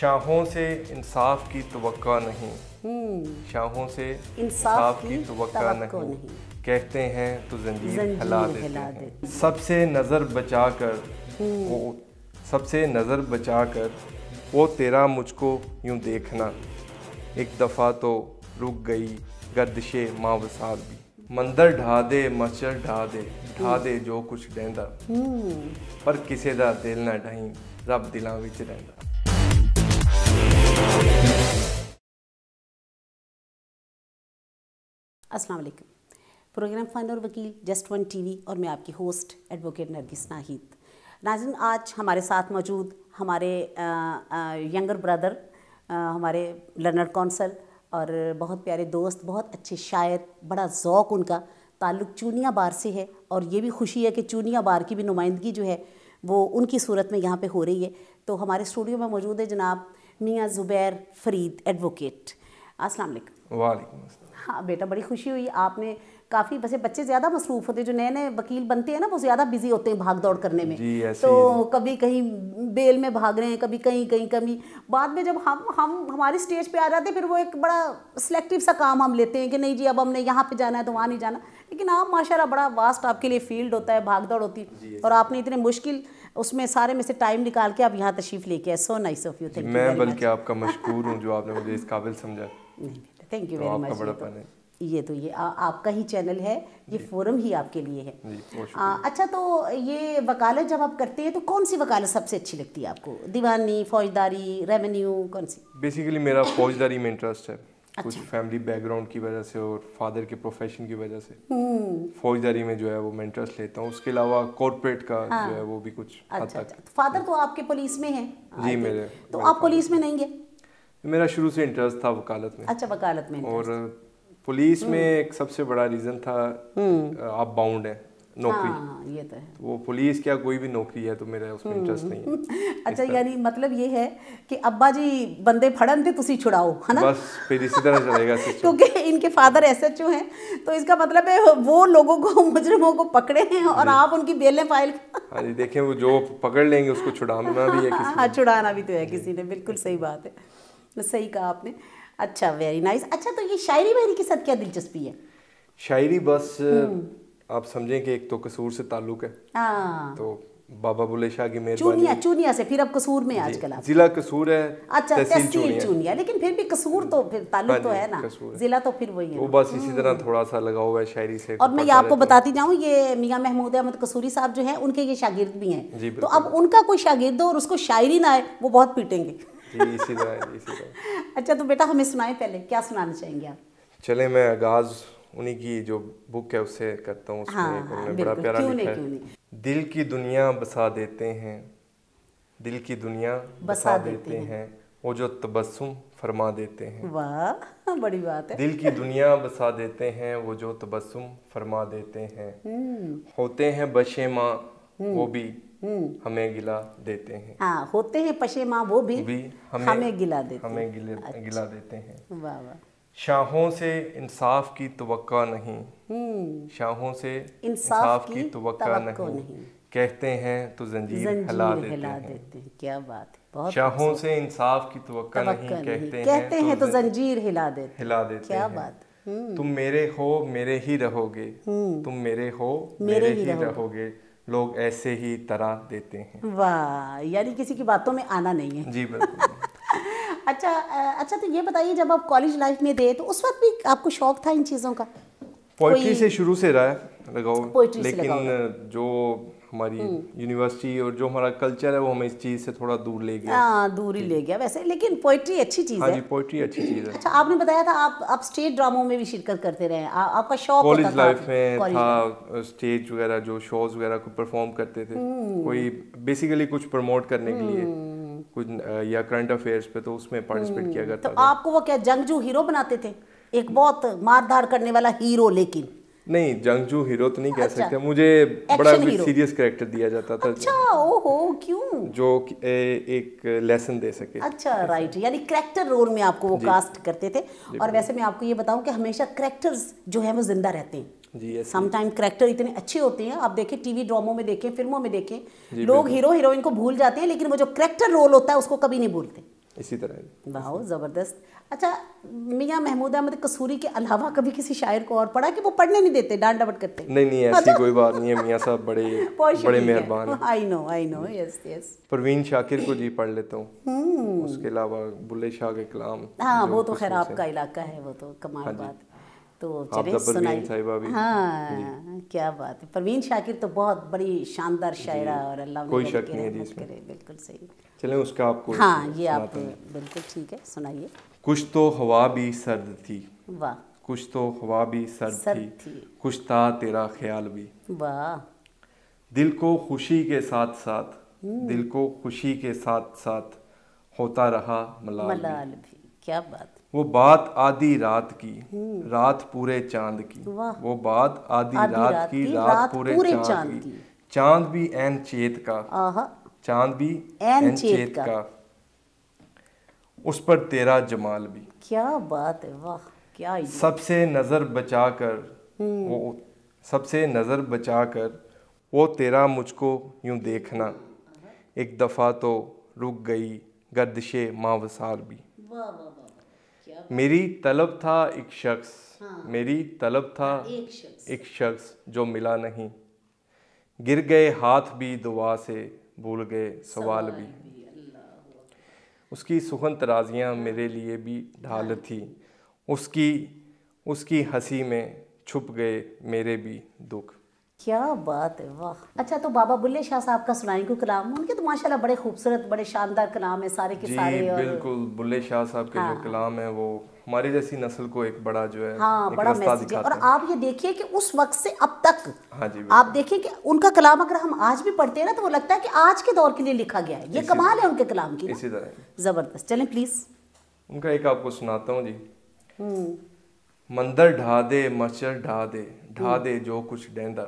شاہوں سے انصاف کی توقع نہیں۔ شاہوں سے انصاف کی توقع نہیں۔ کہتے ہیں تو زنجیر ہلا دیتے ہیں۔ سب سے نظر بچا کر وہ سب سے نظر بچا کر وہ تیرا مجھ کو یوں دیکھنا۔ ایک دفعہ تو رک گئی گردش ماں وسال بھی۔ مندر ڈھا دے مسجد ڈھا دے ڈھا دے جو کچھ ڈیندا پر کسے دا دل نہ ڈھائیں رب دلاں وچ رہندا السلام علیکم۔ پروگرام فن اور وکیل جسٹ ون ٹی وی اور میں آپ کی ہوسٹ ایڈوکیٹ نرگس ناہید۔ ناظرین، آج ہمارے ساتھ موجود ہمارے ینگر بردر ہمارے لرنر کونسل اور بہت پیارے دوست، بہت اچھے شاعر، بڑا ذوق ان کا تعلق چونیا بار سے ہے اور یہ بھی خوشی ہے کہ چونیا بار کی بھی نمائندگی جو ہے وہ ان کی صورت میں یہاں پہ ہو رہی ہے۔ تو ہمارے اسٹوڈیو میں موجود ہے جناب میاں زبیر فرید ایڈوکیٹ۔ السلام علیکم۔ وعلیکم السلام۔ ہاں بیٹا بڑی خوشی ہوئی۔ آپ نے کافی ویسے بچے زیادہ مصروف ہوتے ہیں جو نئے نئے وکیل بنتے ہیں نا وہ زیادہ بزی ہوتے ہیں بھاگ دوڑ کرنے میں۔ جی تو کبھی کہیں بیل میں بھاگ رہے ہیں کبھی کہیں کہیں کمی بعد میں جب ہم ہم ہماری اسٹیج پہ آ جاتے ہیں پھر وہ ایک بڑا سلیکٹیو سا کام ہم لیتے ہیں کہ نہیں جی اب ہم نے یہاں پہ جانا ہے تو وہاں نہیں جانا۔ لیکن آپ ماشاء اللہ بڑا واسٹ آپ کے لیے فیلڈ ہوتا ہے بھاگ دوڑ ہوتی۔ ہے اور آپ نے اتنے مشکل اس میں سارے میں سے ٹائم نکال کے آپ یہاں تشریف لے کے آئے۔ So nice of you thank you میں بلکہ آپ کا مشکور ہوں جو آپ نے مجھے اس قابل سمجھا۔ تھینک یو ویری مچ یہ تو یہ آپ کا ہی چینل ہے. یہ فورم ہی آپ کے لیے ہے. جی اچھا تو یہ وکالت جب آپ کرتے ہیں تو کون سی وکالت سب سے اچھی لگتی ہے آپ کو؟ دیوانی فوجداری ریونیو کون سی؟ بیسیکلی میرا فوجداری میں انٹرسٹ ہے. اچھا۔ کچھ فیملی بیک گراؤنڈ کی وجہ سے اور فادر کے پروفیشن کی وجہ سے. فوجداری میں جو ہے وہ میں انٹرسٹ لیتا ہوں. اس کے علاوہ کارپوریٹ کا جو ہے وہ بھی کچھ حد اچھا اچھا. فادر تو آپ کے پولیس میں ہیں؟ جی میرے تو آپ پولیس میں نہیں گئے میرا شروع سے انٹرسٹ تھا وکالت میں. اچھا وکالت میں اور پولیس میں ایک سب سے بڑا ریزن تھا آپ باؤنڈ ہیں نوکری. ہاں یہ تو ہے. وہ پولیس کیا کوئی بھی نوکری ہے تو میرا اس میں انٹرسٹ نہیں ہے. اچھا یعنی مطلب یہ ہے کہ ابا جی بندے پھڑن تھے تسی چھڑاؤ ہے نا؟ بس پھر اسی طرح چلے گا کیونکہ ان کے فادر ایس ایچ او ہیں تو اس کا مطلب ہے وہ لوگوں کو مجرموں کو پکڑے ہیں اور آپ ان کی بیلیں فائل ہاں جی دیکھیں وہ جو پکڑ لیں گے اس کو چھڑانا بھی ہے ہاں چھڑانا بھی تو ہے کسی نے بالکل صحیح بات ہے. صحیح کہا آپ نے۔ اچھا ویری نائس اچھا تو یہ شاعری وائری کے ساتھ کیا دلچسپی ہے؟ شاعری بس آپ سمجھیں کہ ایک تو قصور سے تعلق ہے۔ ہاں۔ تو بابا بلے شاہ کی مہربانی۔ چونیا چونیا سے پھر اب قصور میں آج کل ضلع قصور ہے اچھا تحصیل چونیا لیکن پھر بھی قصور تو پھر تعلق تو ہے نا۔ ضلع تو پھر وہی ہے وہ بس اسی طرح تھوڑا سا لگا ہوا ہے شاعری سے اور میں یہ آپ کو بتاتی جاؤں یہ میاں محمود احمد قصوری صاحب جو ہیں ان کے یہ شاگرد بھی ہیں۔ جی تو اب ان کا کوئی شاگرد ہو اور اس کو شاعری نہ آئے وہ بہت پیٹیں گے۔ جی اسی طرح ہے، جی اسی طرح۔ اچھا تو بیٹا ہمیں سنائیں پہلے کیا سنانا چاہیں گے آپ؟ چلے میں آغاز انہی کی جو بک ہے اس سے کرتا ہوں اس میں انہوں نے بڑا پیارا لکھا ہے۔ دل کی دنیا بسا دیتے ہیں دل کی دنیا بسا دیتے ہیں۔ وہ جو تبسم فرما دیتے ہیں۔ واہ بڑی بات ہے۔ دل کی دنیا بسا دیتے ہیں وہ جو تبسم فرما دیتے ہیں۔ ہوتے ہیں بشے ماں وہ بھی ہمیں گلا دیتے ہیں۔ ہاں ہوتے ہیں پشے ماں وہ بھی ہمیں گلا دیتے ہمیں گلا دیتے ہیں۔ واہ واہ۔ شاہوں سے انصاف کی توقع نہیں۔ شاہوں سے انصاف کی توقع نہیں۔ کہتے ہیں تو زنجیر ہلا دیتے ہیں۔ کیا بات ہے شاہوں سے انصاف کی توقع نہیں کہتے ہیں تو زنجیر ہلا دیتے ہلا دیتے کیا بات تم میرے ہو میرے ہی رہو گے۔ تم میرے ہو میرے ہی رہو گے۔ لوگ ایسے ہی طرح دیتے ہیں۔ واہ یعنی کسی کی باتوں میں آنا نہیں ہے۔ جی بالکل۔ اچھا اچھا تو یہ بتائیے جب آپ کالج لائف میں تھے تو اس وقت بھی آپ کو شوق تھا ان چیزوں کا؟ پوئٹری سے شروع سے رہا ہے لگاؤ۔ لیکن جو ہماری یونیورسٹی اور جو ہمارا کلچر ہے وہ ہمیں اس چیز سے تھوڑا دور لے گیا۔ ہاں دور ہی لے گیا۔ ویسے لیکن پوئٹری اچھی چیز ہاں ہے۔ جی پوئٹری اچھی چیز ہے۔ اچھا آپ نے بتایا تھا آپ آپ اسٹیٹ ڈراموں میں بھی شرکت کرتے رہے۔ ہیں آپ کا شوق کالج لائف میں تھا اسٹیج وغیرہ جو شوز وغیرہ کو پرفارم کرتے تھے۔ کوئی بیسیکلی کچھ پروموٹ کرنے کے لیے۔ کچھ یا کرنٹ افیئرس پہ تو اس میں پارٹیسپیٹ کیا کرتا تھا۔ آپ کو وہ کیا جنگجو ہیرو بناتے تھے؟ ایک بہت مار دھار کرنے والا ہیرو لیکن۔ نہیں جنگجو ہیرو تو نہیں کہہ سکتے مجھے بڑا سیریس کریکٹر دیا جاتا تھا۔ اچھا او ہو کیوں؟ جو ایک لیسن دے سکے۔ اچھا رائٹ یعنی کریکٹر رول میں آپ کو وہ کاسٹ کرتے تھے۔ اور ویسے میں آپ کو یہ بتاؤں کہ ہمیشہ کریکٹرز جو ہیں وہ زندہ رہتے ہیں۔ جی سم ٹائم کریکٹر اتنے اچھے ہوتے ہیں آپ دیکھیں ٹی وی ڈراموں میں دیکھیں فلموں میں دیکھیں لوگ ہیرو ہیروئن کو بھول جاتے ہیں لیکن وہ جو کریکٹر رول ہوتا ہے اس کو کبھی نہیں بھولتے۔ اسی طرح بہت زبردست۔ اچھا میاں محمود احمد قصوری کے علاوہ کبھی کسی شاعر کو اور پڑھا کہ وہ پڑھنے نہیں دیتے ڈانٹ ڈپٹ کرتے؟ نہیں نہیں ایسی کوئی بات نہیں ہے۔ میاں صاحب بڑے بڑے مہربان آئی نو آئی نو یس یس پروین شاکر کو جی پڑھ لیتا ہوں۔ اس کے علاوہ بلے شاہ کے کلام ہاں وہ تو خیر آپ کا علاقہ ہے وہ تو کمال بات۔ تو چلے سنائی ہاں کیا بات ہے۔ پروین شاکر تو بہت بڑی شاندار شاعرہ اور اللہ کوئی شک نہیں جی کرے بالکل صحیح۔ چلیں اس کا آپ کو ہاں یہ آپ بالکل ٹھیک ہے سنائیے۔ کچھ تو ہوا بھی سرد تھی۔ واہ۔ کچھ تو ہوا بھی سرد تھی۔ کچھ تھا تیرا خیال بھی۔ واہ۔ دل کو خوشی کے ساتھ ساتھ دل کو خوشی کے ساتھ ساتھ ہوتا رہا ملال بھی۔ کیا بات۔ وہ بات آدھی رات کی رات پورے چاند کی۔ وہ بات آدھی رات کی رات پورے چاند کی۔ چاند بھی این چیت کا۔ چاند بھی این چیت کا۔ اس پر تیرا جمال بھی۔ کیا بات ہے واہ کیا سب سے نظر بچا کر وہ سب سے نظر بچا کر وہ تیرا مجھ کو یوں دیکھنا۔ ایک دفعہ تو رک گئی گردش ماں وسال بھی میری طلب تھا ایک شخص میری طلب تھا ایک شخص۔ جو ملا نہیں۔ گر گئے ہاتھ بھی دعا سے بھول گئے سوال بھی۔ اس کی سخن ترازیاں میرے لیے بھی ڈھال تھی۔ اس کی اس کی ہنسی میں چھپ گئے میرے بھی دکھ۔ کیا بات ہے واہ۔ اچھا تو بابا بلے شاہ صاحب کا سنائیں کو کلام؟ ان کے تو ماشاءاللہ بڑے خوبصورت بڑے شاندار کلام ہیں سارے کے سارے جی بالکل۔ بلے شاہ صاحب کے جو ہاں۔ کلام ہیں وہ ہماری جیسی نسل کو ایک بڑا جو ہے ہاں بڑا میسج ہے۔ اور آپ یہ دیکھیے کہ اس وقت سے اب تک ہاں جی آپ دیکھیں کہ ان کا کلام اگر ہم آج بھی پڑھتے ہیں نا تو وہ لگتا ہے کہ آج کے دور کے لیے لکھا گیا ہے۔ یہ کمال ہے ان کے کلام کی اسی طرح۔ زبردست۔ چلیں پلیز ان کا ایک آپ کو سناتا ہوں جی۔ مندر ڈھا دے مچر ڈھا دے ڈھا دے جو کچھ ڈیندا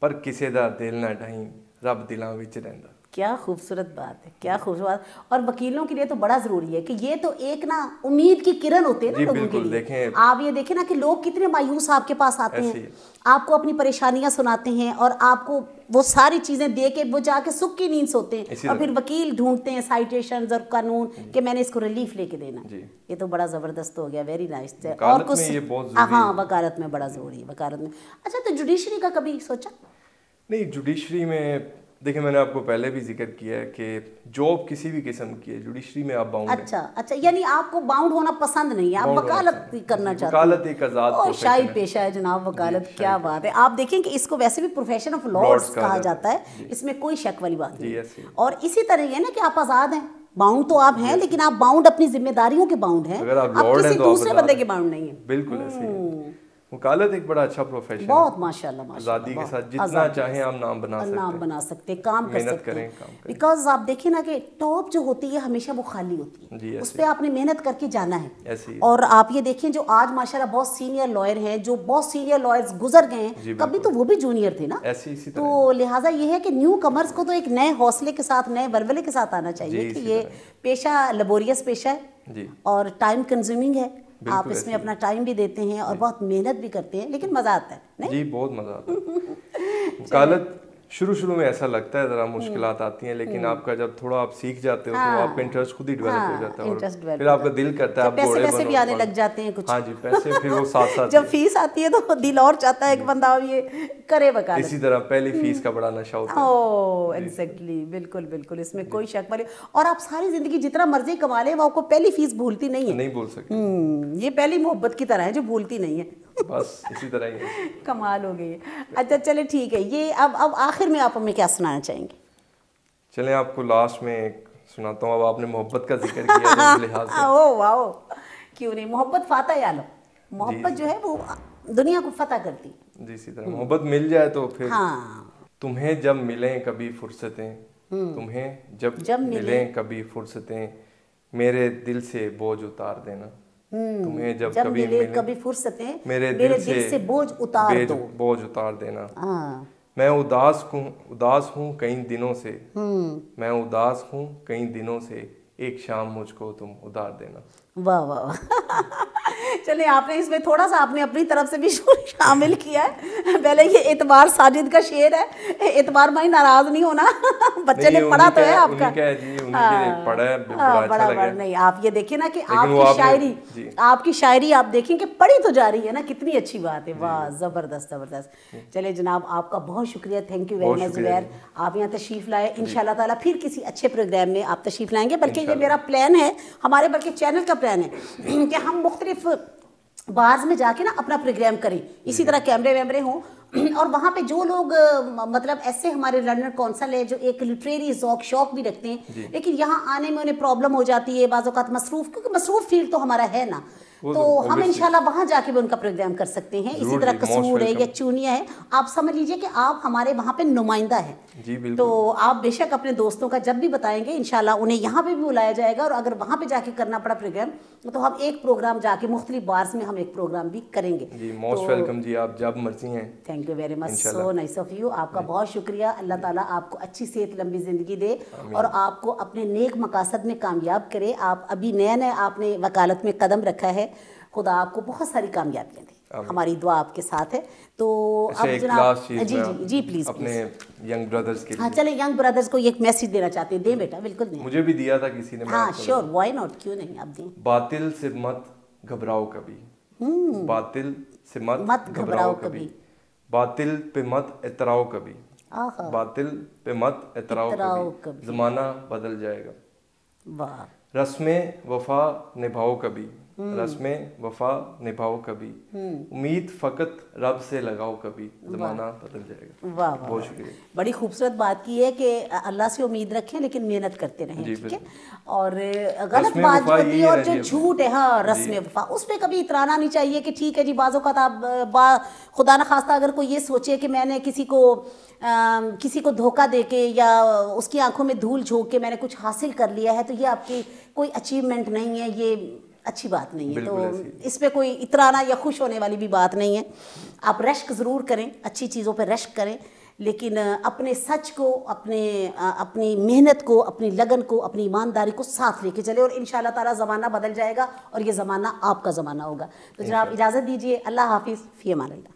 پر کسے دا دل نہ ڈھائیں رب دلاں وچ رہندا کیا خوبصورت بات ہے کیا خوبصورت اور وکیلوں کے لیے تو بڑا ضروری ہے کہ یہ تو ایک نا امید کی کرن ہوتے ہیں نا جی، لوگوں کے لیے۔ آپ یہ دیکھیں نا کہ لوگ کتنے مایوس آپ کے پاس آتے ہیں۔ آپ کو اپنی پریشانیاں سناتے ہیں اور آپ کو وہ ساری چیزیں دے کے وہ جا کے سکھ کی نیند سوتے ہیں۔ اور پھر وکیل ڈھونڈتے ہیں سائٹیشنز اور قانون کہ میں نے اس کو ریلیف لے کے دینا۔ جی۔ یہ تو بڑا زبردست ہو گیا ویری نائس اور کچھ ہاں وکالت میں بڑا ضروری ہے وکالت میں۔ اچھا تو جوڈیشری کا کبھی سوچا؟ نہیں جوڈیشری میں دیکھیں میں نے آپ کو پہلے بھی ذکر کیا ہے کہ جاب کسی بھی قسم کی ہے جوڈیشری میں آپ باؤنڈ اچھا اچھا یعنی آپ کو باؤنڈ ہونا پسند نہیں ہے آپ وکالت کرنا چاہتے ہیں۔ وکالت ایک آزاد پروفیشن شاہی پیشہ ہے جناب وکالت جی، کیا بات ہے۔ آپ دیکھیں کہ اس کو ویسے بھی پروفیشن آف لارڈز کہا جاتا ہے جی۔ اس میں کوئی شک والی بات نہیں۔ جی، اور اسی طرح یہ نا کہ آپ آزاد ہیں باؤنڈ تو آپ ہیں لیکن آپ باؤنڈ اپنی ذمہ داریوں کے باؤنڈ ہیں۔ آپ کسی دوسرے بندے کے باؤنڈ نہیں ہیں۔ بالکل ایسے وکالت ایک بڑا اچھا پروفیشن بہت ماشاءاللہ آزادی کے ساتھ جتنا چاہیں آپ نام بنا سکتے نام بنا سکتے کام کر سکتے ہیں۔ بیکاز آپ دیکھیں نا کہ ٹاپ جو ہوتی ہے ہمیشہ وہ خالی ہوتی ہے۔ جی، اس پہ آپ نے محنت کر کے جانا ہے۔ اور آپ یہ دیکھیں جو آج ماشاءاللہ بہت سینئر لائر ہیں جو بہت سینئر لائرز گزر گئے ہیں جی، کبھی تو وہ بھی جونیئر تھے نا۔ تو لہٰذا یہ ہے کہ نیو کمرز کو تو ایک نئے حوصلے کے ساتھ نئے ولولے کے ساتھ آنا چاہیے جی، کہ یہ پیشہ لیبوریس پیشہ ہے۔ اور ٹائم کنزیومنگ ہے۔ آپ اس میں اپنا ٹائم بھی دیتے ہیں اور بہت محنت بھی کرتے ہیں لیکن مزہ آتا ہے جی بہت مزہ آتا ہے۔ وکالت شروع شروع میں ایسا لگتا ہے ذرا مشکلات آتی ہیں لیکن آپ کا جب تھوڑا آپ سیکھ جاتے ہو تو ہاں۔ آپ کا انٹرسٹ خود ہی ڈیولپ ہو جاتا ہے اور پھر آپ کا دل کرتا ہے آپ پیسے پیسے بھی آنے لگ جاتے ہیں کچھ ہاں جی پیسے پھر وہ ساتھ ساتھ جب فیس آتی ہے تو دل اور چاہتا ہے کہ بندہ یہ کرے وکالت اسی طرح پہلی فیس کا بڑا نشہ ہوتا ہے۔ او ایگزیکٹلی بالکل بالکل اس میں کوئی شک والی۔ اور آپ ساری زندگی جتنا مرضی کما لیں وہ آپ کو پہلی فیس بھولتی نہیں ہے۔ نہیں بھول سکتی یہ پہلی محبت کی طرح ہے جو بھولتی نہیں ہے۔ بس اسی طرح ہی کمال ہو گئی اچھا چلے ٹھیک ہے۔ یہ اب اب آخر میں آپ ہمیں کیا سنانا چاہیں گے؟ چلیں آپ کو لاسٹ میں ایک سناتا ہوں۔ اب آپ نے محبت کا ذکر کیا لحاظ او واو کیوں نہیں؟ محبت فاتح یا لو محبت جی، جو ہے وہ دنیا کو فتح کرتی۔ جی اسی طرح۔ محبت مل جائے تو پھر ہاں۔ تمہیں جب ملیں کبھی فرصتیں تمہیں جب ملیں کبھی فرصتیں میرے دل سے بوجھ اتار دینا۔ تمہیں جب کبھی ملیں کبھی فرصتیں میرے دل سے بوجھ اتار دو۔ بوجھ اتار دینا۔ میں اداس ہوں اداس ہوں کئی دنوں سے۔ میں اداس ہوں کئی دنوں سے۔ ایک شام مجھ کو تم ادار دینا۔ واہ واہ چلیں آپ نے اس میں تھوڑا سا آپ نے اپنی طرف سے بھی شامل کیا ہے۔ پہلے یہ اعتبار ساجد کا شعر ہے۔ اعتبار بھائی ناراض نہیں ہونا۔ بچے نے پڑھا تو ہے آپ کا۔ جی پڑھا ہے بڑا بڑا نہیں آپ یہ دیکھیں نا کہ آپ کی شاعری جی۔ آپ کی شاعری آپ دیکھیں کہ پڑھی تو جا رہی ہے نا کتنی اچھی بات ہے۔ جی۔ واہ زبردست زبردست۔ چلے جناب آپ کا بہت شکریہ۔ Thank you very much Zubair. آپ یہاں تشریف لائے۔ ان شاء اللہ تعالیٰ پھر کسی اچھے پروگرام میں آپ تشریف لائیں گے۔ بلکہ یہ میرا پلان ہے ہمارے بلکہ چینل کا پلان ہے کہ ہم مختلف بارز میں جا کے نا اپنا پروگرام کریں۔ اسی طرح کیمرے ویمرے ہوں۔ اور وہاں پہ جو لوگ مطلب ایسے ہمارے لنڈن کونسل ہے جو ایک لٹریری ذوق شوق بھی رکھتے ہیں۔ جی۔ لیکن یہاں آنے میں انہیں پرابلم ہو جاتی ہے بعض اوقات مصروف کیونکہ مصروف فیلڈ تو ہمارا ہے نا۔ تو ہم انشاءاللہ وہاں جا کے بھی ان کا پروگرام کر سکتے ہیں اسی طرح قصور ہے یا چونیا ہے آپ سمجھ لیجیے کہ آپ ہمارے وہاں پہ نمائندہ ہیں۔ جی، تو آپ بے شک اپنے دوستوں کا جب بھی بتائیں گے انشاءاللہ انہیں یہاں پہ بھی بلایا جائے گا اور اگر وہاں پہ جا کے کرنا پڑا پروگرام تو ہم ایک پروگرام جا کے مختلف بارز میں ہم ایک پروگرام بھی کریں گے۔ جی موسٹ ویلکم جی آپ جب مرضی ہیں۔ Thank you very much so nice of you آپ کا جی۔ بہت شکریہ۔ اللہ تعالیٰ آپ کو اچھی صحت لمبی زندگی دے اور آپ کو اپنے نیک مقاصد میں کامیاب کرے۔ آپ ابھی نیا نیا آپ نے وکالت میں قدم رکھا ہے۔ خدا آپ کو بہت ساری کامیابیاں دیں ہماری دعا آپ کے ساتھ ہے۔ تو اب جناب جی جی جی پلیز اپنے ینگ برادرز کے ہاں چلیں ینگ برادرز کو ایک میسیج دینا چاہتے ہیں۔ دیں بیٹا بالکل نہیں مجھے بھی دیا تھا کسی نے ہاں شور وائی نوٹ کیوں نہیں؟ اب دیں۔ باطل سے مت گھبراؤ کبھی۔ باطل سے مت گھبراؤ کبھی۔ باطل پہ مت اتراؤ کبھی۔ باطل پہ مت اتراؤ کبھی۔ زمانہ بدل جائے گا۔ رسم وفا نبھاؤ کبھی۔ رسم وفا نبھاؤ کبھی۔ امید فقط رب سے لگاؤ کبھی۔ زمانہ بدل جائے گا۔ واہ بہت شکریہ۔ بڑی خوبصورت بات کی ہے کہ اللہ سے امید رکھیں لیکن محنت کرتے رہیں جی، ٹھیک ہے؟ اور غلط بات ہوتی ہے اور جو جھوٹ ہے ہاں جی۔ رسم وفا۔ اس پہ کبھی اترانا نہیں چاہیے کہ ٹھیک ہے جی بعض اوقات آپ خدا نخواستہ اگر کوئی یہ سوچے کہ میں نے کسی کو کسی کو دھوکہ دے کے یا اس کی آنکھوں میں دھول جھونک کے میں نے کچھ حاصل کر لیا ہے تو یہ آپ کی کوئی اچیومنٹ نہیں ہے یہ اچھی بات نہیں ہے تو اس پہ کوئی اترانا یا خوش ہونے والی بھی بات نہیں ہے۔ آپ رشک ضرور کریں اچھی چیزوں پہ رشک کریں لیکن اپنے سچ کو اپنے اپنی محنت کو اپنی لگن کو اپنی ایمانداری کو ساتھ لے کے چلے اور ان شاء اللہ تعالیٰ زمانہ بدل جائے گا اور یہ زمانہ آپ کا زمانہ ہوگا۔ تو جناب اجازت دیجیے اللہ حافظ فی امان اللہ۔